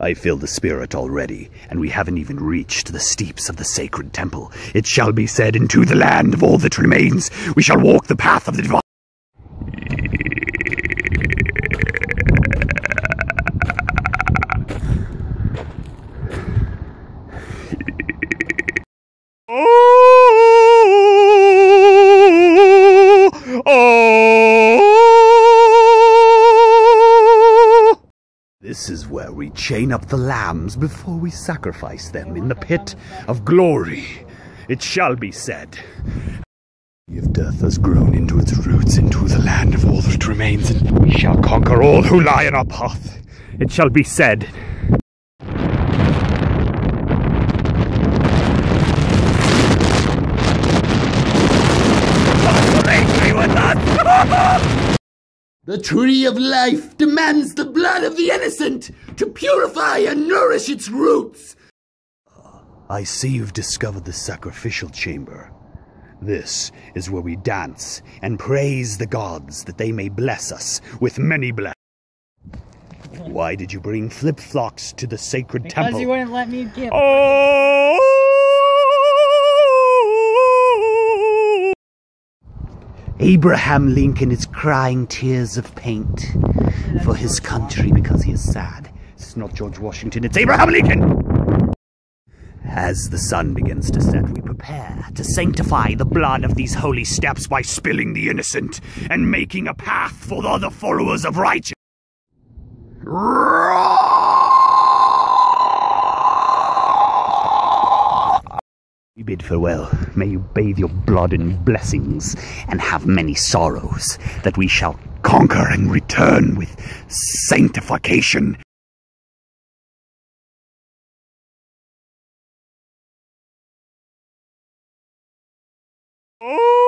I feel the spirit already, and we haven't even reached the steeps of the sacred temple. It shall be said, into the land of all that remains, we shall walk the path of the divine. This is where we chain up the lambs before we sacrifice them in the pit of glory. It shall be said. If death has grown into its roots into the land of all that remains, and we shall conquer all who lie in our path. It shall be said. angry with us! The tree of life demands the blood of the innocent to purify and nourish its roots. Ah, I see you've discovered the sacrificial chamber. This is where we dance and praise the gods that they may bless us with many blessings. Why did you bring flip flops to the sacred Because temple? Because you wouldn't let me give. Oh! Abraham Lincoln is crying tears of paint for his country because he is sad. It's not George Washington, it's Abraham Lincoln! As the sun begins to set, we prepare to sanctify the blood of these holy steps by spilling the innocent and making a path for the other followers of righteousness. We bid farewell. May you bathe your blood in blessings and have many sorrows, that we shall conquer and return with sanctification. Oh!